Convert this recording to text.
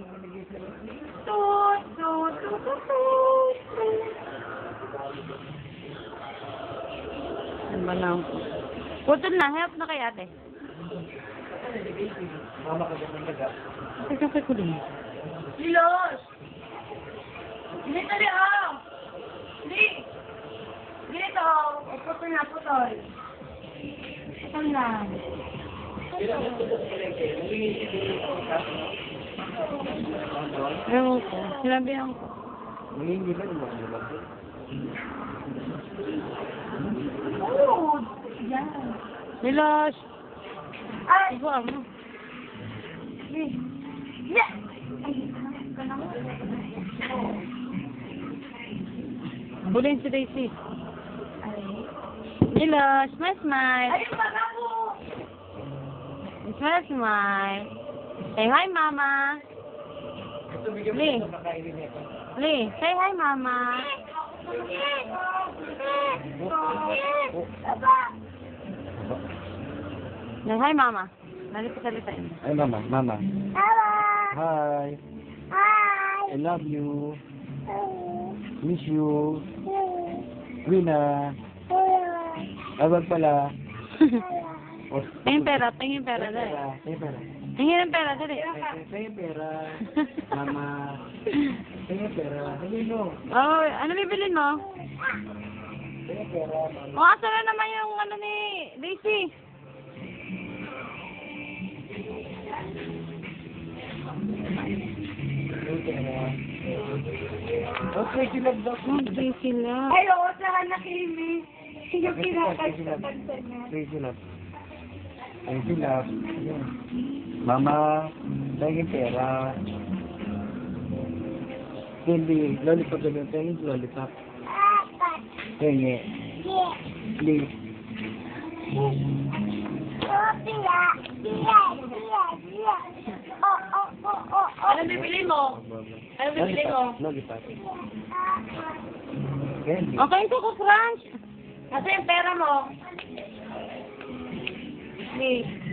Tut, tut, tut, tut, tut. Ano ba na? Putol na, help na kay ate. Mama ka ng daga. Teka, kay ko din. Lilos! Dito rin ako! Di! Dito! O, putol na, putol. Putol na. Ewan ko. Sinabihan ko. Nangingi ba naman yung labo? Oo! Yan. Milos! Ay! Mo. Di! Yeah! Bulin si Daisy. Milos, smile, smile. Ay, mga po! Smile, smile. Say hi, mama. Lee. Lee, say hi, mama. Say hi, mama. Nalipit-alitain. Ay, mama, mama. Hi. I love you. Miss you. Rina. Ay, wag pala. Oh, Tingin pera, tingin pera, dali. Tingin pera. Tingin ng pera, dali. Tingin pera. Mama. Tingin pera. Tingin mo. Oh, ano bibilin mo? Tingin pera, mama. O, asa na naman yung ano ni Daisy? Okay, silab daw. Oh, Daisy lang. Ay, oo, saan na kimi? Yung kinakanta niya. Crazy love. Love. Ayan. Mama, lagi pera. Hindi, lollipop na Tingin lollipop. Tingin. Please. Ano bibili mo? Ano bibili mo? Lollipop. Candy. Okay, ito ko, Crunch. Kasi yung pera mo. me.